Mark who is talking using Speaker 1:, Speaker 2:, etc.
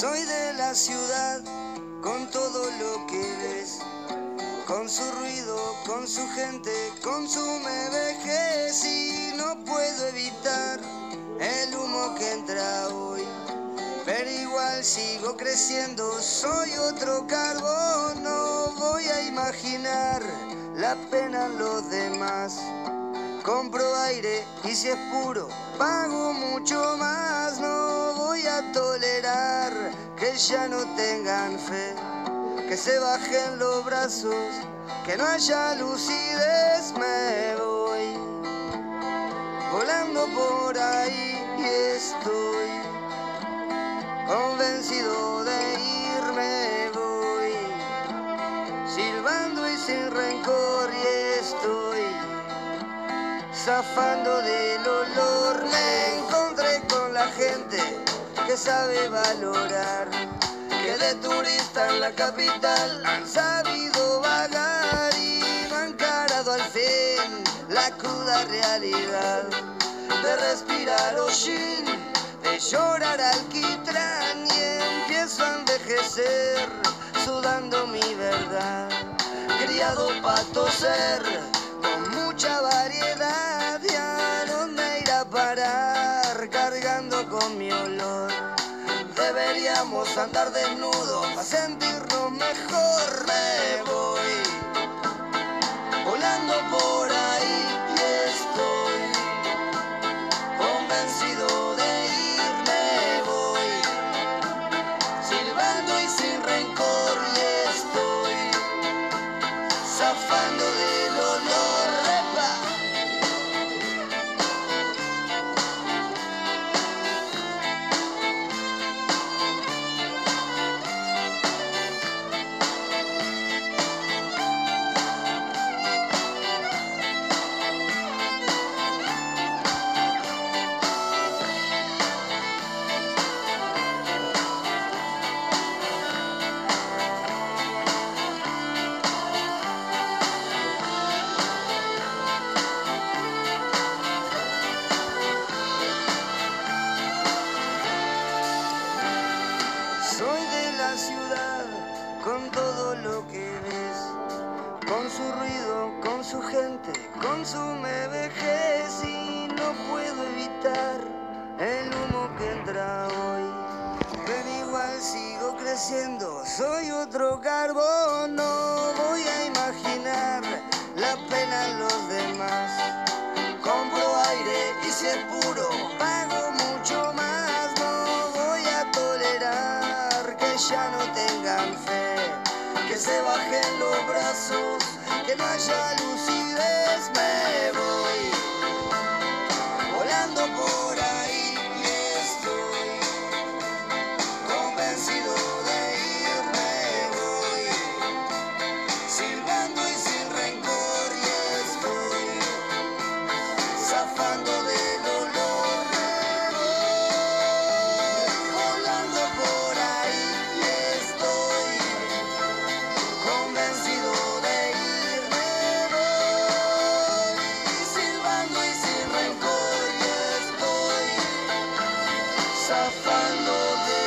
Speaker 1: Soy de la ciudad con todo lo que ves, con su ruido, con su gente, consume vejez y no puedo evitar el humo que entra hoy. Pero igual sigo creciendo, soy otro carbón, no voy a imaginar la pena en los demás. Compro aire y si es puro, pago mucho más, no que ya no tengan fe, que se bajen los brazos, que no haya lucidez, me voy volando por ahí y estoy convencido de irme voy, silbando y sin rencor y estoy zafando del olor. Me encontré con la gente que sabe valorar, que de turista en la capital han sabido vagar y han encarado al fin la cruda realidad de respirar hollín, de llorar alquitrán y empiezo a envejecer sudando mi verdad. Criado para toser con mucha variedad y a dónde ir a parar cargando con mi olor. Deberíamos andar desnudos para sentirnos mejor. Me voy volando por con todo lo que ves, con su ruido, con su gente, consume vejez y no puedo evitar el humo que entra hoy. Pero igual sigo creciendo, soy otro carbón, no voy a imaginar la pena en los demás. Compro aire y si es puro, pago mucho más. No voy a tolerar que ya no tengan fe, se bajen los brazos, que no haya lucidez. Zafando del